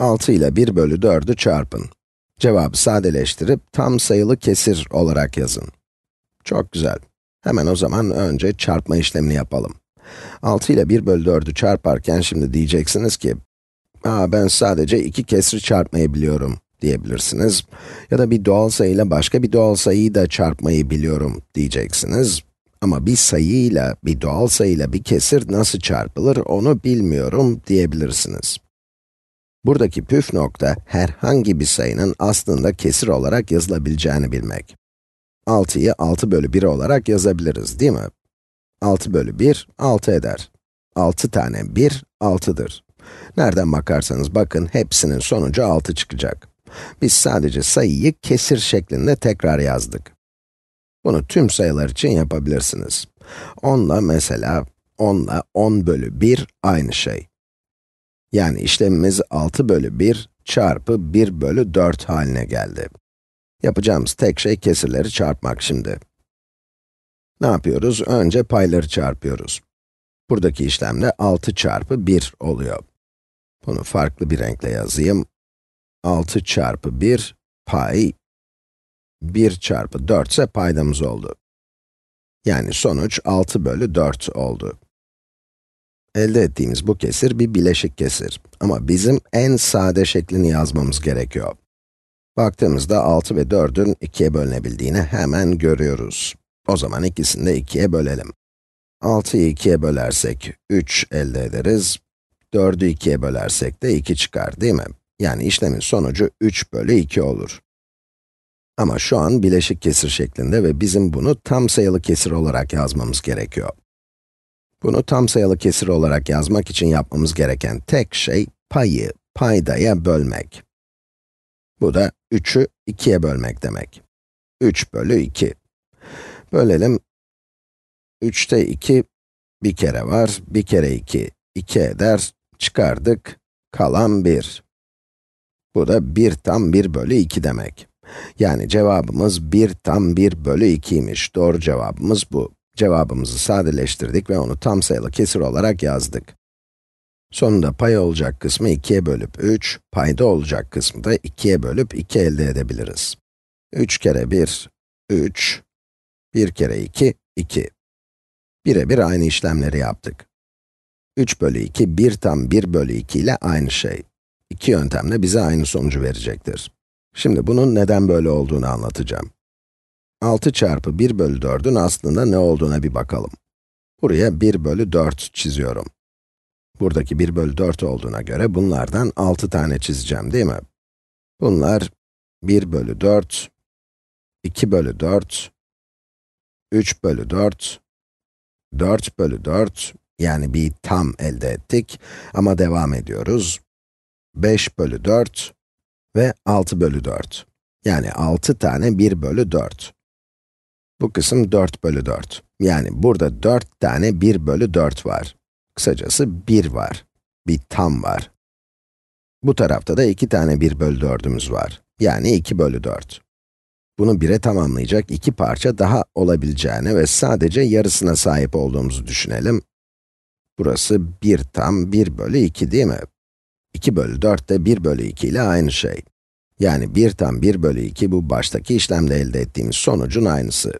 6 ile 1 bölü 4'ü çarpın. Cevabı sadeleştirip tam sayılı kesir olarak yazın. Çok güzel. Hemen o zaman önce çarpma işlemini yapalım. 6 ile 1 bölü 4'ü çarparken şimdi diyeceksiniz ki, Aa, ben sadece iki kesri çarpmayı biliyorum diyebilirsiniz. Ya da bir doğal sayıyla başka bir doğal sayıyı da çarpmayı biliyorum diyeceksiniz. Ama bir sayıyla, bir doğal sayıyla bir kesir nasıl çarpılır onu bilmiyorum diyebilirsiniz. Buradaki püf nokta, herhangi bir sayının aslında kesir olarak yazılabileceğini bilmek. 6'yı 6 bölü 1 olarak yazabiliriz, değil mi? 6 bölü 1, 6 eder. 6 tane 1, 6'dır. Nereden bakarsanız bakın, hepsinin sonucu 6 çıkacak. Biz sadece sayıyı kesir şeklinde tekrar yazdık. Bunu tüm sayılar için yapabilirsiniz. 10 ile mesela, 10 ile 10 bölü 1 aynı şey. Yani işlemimiz 6 bölü 1 çarpı 1 bölü 4 haline geldi. Yapacağımız tek şey kesirleri çarpmak şimdi. Ne yapıyoruz? Önce payları çarpıyoruz. Buradaki işlemde 6 çarpı 1 oluyor. Bunu farklı bir renkle yazayım. 6 çarpı 1 pay 1 çarpı 4 ise paydamız oldu. Yani sonuç 6 bölü 4 oldu. Elde ettiğimiz bu kesir bir bileşik kesir. Ama bizim en sade şeklini yazmamız gerekiyor. Baktığımızda 6 ve 4'ün 2'ye bölünebildiğini hemen görüyoruz. O zaman ikisini de 2'ye bölelim. 6'yı 2'ye bölersek 3 elde ederiz. 4'ü 2'ye bölersek de 2 çıkar değil mi? Yani işlemin sonucu 3 bölü 2 olur. Ama şu an bileşik kesir şeklinde ve bizim bunu tam sayılı kesir olarak yazmamız gerekiyor. Bunu tam sayılı kesir olarak yazmak için yapmamız gereken tek şey, payı paydaya bölmek. Bu da 3'ü 2'ye bölmek demek. 3 bölü 2. Bölelim. 3'te 2 bir kere var, bir kere 2, 2 eder, çıkardık, kalan 1. Bu da 1 tam 1 bölü 2 demek. Yani cevabımız 1 tam 1 bölü 2'ymiş. Doğru cevabımız bu. Cevabımızı sadeleştirdik ve onu tam sayılı kesir olarak yazdık. Sonunda pay olacak kısmı 2'ye bölüp 3, payda olacak kısmı da 2'ye bölüp 2 elde edebiliriz. 3 kere 1, 3, 1 kere 2, 2. Birebir aynı işlemleri yaptık. 3 bölü 2, 1 tam 1 bölü 2 ile aynı şey. İki yöntemle bize aynı sonucu verecektir. Şimdi bunun neden böyle olduğunu anlatacağım. 6 çarpı 1 bölü 4'ün aslında ne olduğuna bir bakalım. Buraya 1 bölü 4 çiziyorum. Buradaki 1 bölü 4 olduğuna göre bunlardan 6 tane çizeceğim değil mi? Bunlar 1 bölü 4, 2 bölü 4, 3 bölü 4, 4 bölü 4, yani bir tam elde ettik ama devam ediyoruz. 5 bölü 4 ve 6 bölü 4. Yani 6 tane 1 bölü 4. Bu kısım 4 bölü 4. Yani burada 4 tane 1 bölü 4 var. Kısacası 1 var. Bir tam var. Bu tarafta da 2 tane 1 bölü 4'ümüz var. Yani 2 bölü 4. Bunu 1'e tamamlayacak iki parça daha olabileceğini ve sadece yarısına sahip olduğumuzu düşünelim. Burası 1 tam 1 bölü 2 değil mi? 2 bölü 4 de 1 bölü 2 ile aynı şey. Yani 1 tam 1 bölü 2 bu baştaki işlemde elde ettiğimiz sonucun aynısı.